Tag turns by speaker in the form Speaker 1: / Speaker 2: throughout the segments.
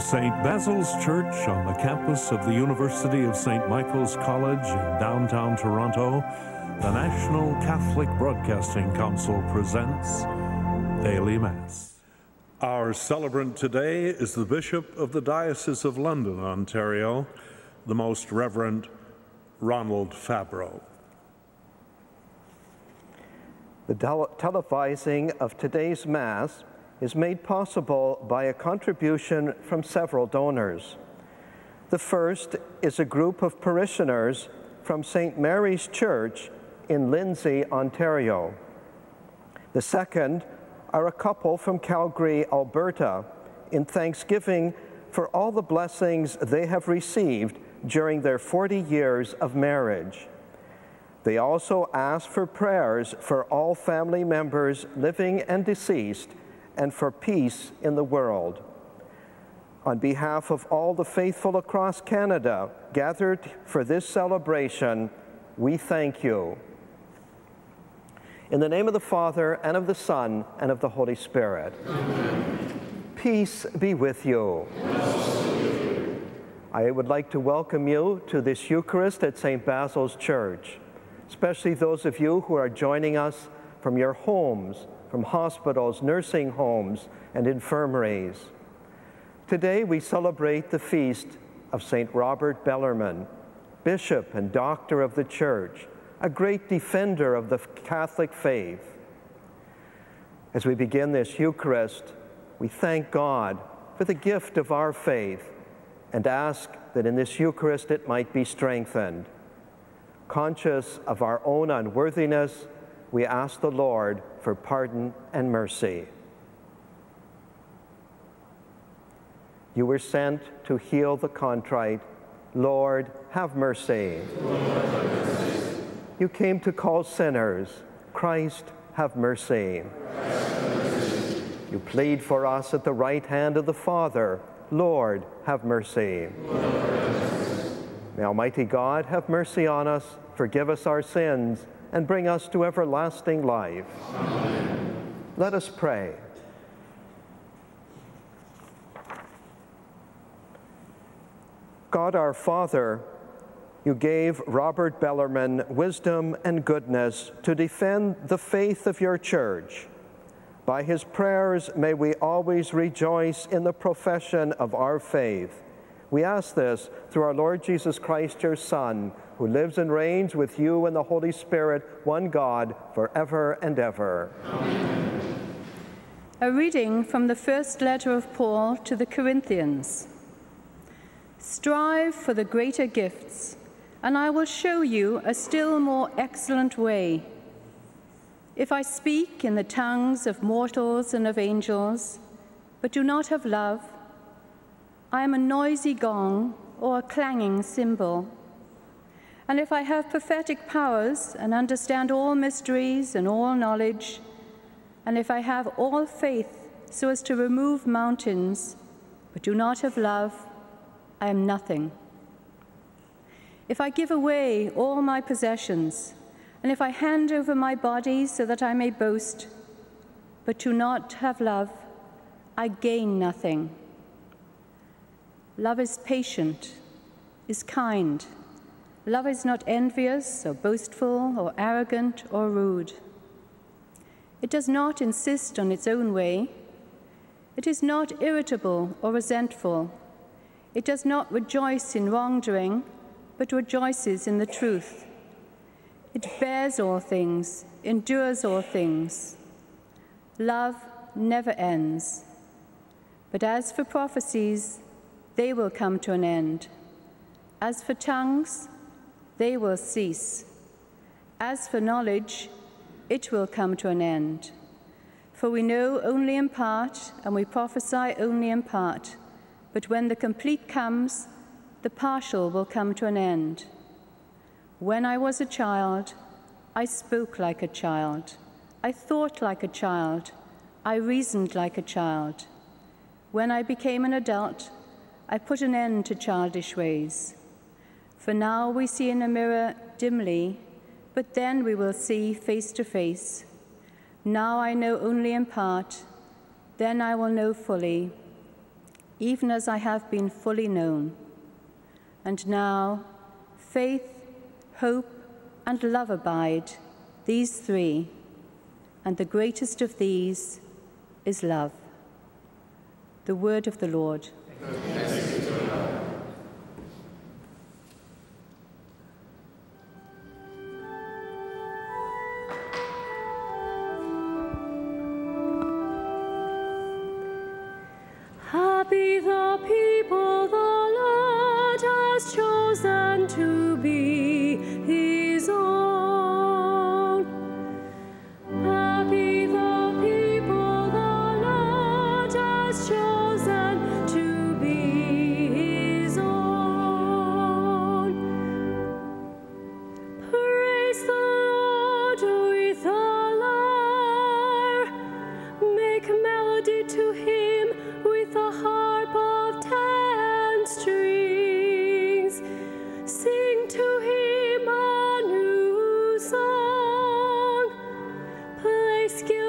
Speaker 1: St. Basil's Church on the campus of the University of St. Michael's College in downtown Toronto, the National Catholic Broadcasting Council presents Daily Mass. Our celebrant today is the Bishop of the Diocese of London, Ontario, the Most Reverend Ronald Fabbro.
Speaker 2: The tele- televising of today's Mass is made possible by a contribution from several donors. The first is a group of parishioners from St. Mary's Church in Lindsay, Ontario. The second are a couple from Calgary, Alberta, in thanksgiving for all the blessings they have received during their 40 years of marriage. They also ask for prayers for all family members living and deceased and for peace in the world. On behalf of all the faithful across Canada gathered for this celebration, we thank you. In the name of the Father, and of the Son, and of the Holy Spirit. Amen. Peace be with you. I would like to welcome you to this Eucharist at St. Basil's Church, especially those of you who are joining us from your homes, from hospitals, nursing homes, and infirmaries. Today we celebrate the feast of St. Robert Bellarmine, Bishop and Doctor of the Church, a great defender of the Catholic faith. As we begin this Eucharist, we thank God for the gift of our faith and ask that in this Eucharist it might be strengthened. Conscious of our own unworthiness, we ask the Lord for pardon and mercy. You were sent to heal the contrite. Lord, have mercy.
Speaker 3: Lord, have mercy.
Speaker 2: You came to call sinners. Christ, have mercy.
Speaker 3: Christ, have mercy.
Speaker 2: You plead for us at the right hand of the Father. Lord, have mercy.
Speaker 3: Lord, have mercy.
Speaker 2: May Almighty God have mercy on us, forgive us our sins, and bring us to everlasting life.
Speaker 3: Amen.
Speaker 2: Let us pray. God our Father, you gave Robert Bellarmine wisdom and goodness to defend the faith of your church. By his prayers, may we always rejoice in the profession of our faith. We ask this through our Lord Jesus Christ, your Son, who lives and reigns with you and the Holy Spirit, one God, forever and ever.
Speaker 3: Amen.
Speaker 4: A reading from the first letter of Paul to the Corinthians. Strive for the greater gifts, and I will show you a still more excellent way. If I speak in the tongues of mortals and of angels, but do not have love, I am a noisy gong or a clanging cymbal. And if I have prophetic powers and understand all mysteries and all knowledge, and if I have all faith so as to remove mountains, but do not have love, I am nothing. If I give away all my possessions, and if I hand over my body so that I may boast, but do not have love, I gain nothing. Love is patient, is kind. Love is not envious or boastful or arrogant or rude. It does not insist on its own way. It is not irritable or resentful. It does not rejoice in wrongdoing, but rejoices in the truth. It bears all things, endures all things. Love never ends. But as for prophecies, they will come to an end. As for tongues, they will cease. As for knowledge, it will come to an end. For we know only in part, and we prophesy only in part. But when the complete comes, the partial will come to an end. When I was a child, I spoke like a child. I thought like a child. I reasoned like a child. When I became an adult, I put an end to childish ways. For now we see in a mirror dimly, but then we will see face to face. Now I know only in part, then I will know fully,
Speaker 5: even as I have been fully known. And now, faith, hope, and love abide, these three, and the greatest of these is love. The word of the Lord.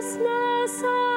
Speaker 4: righteousness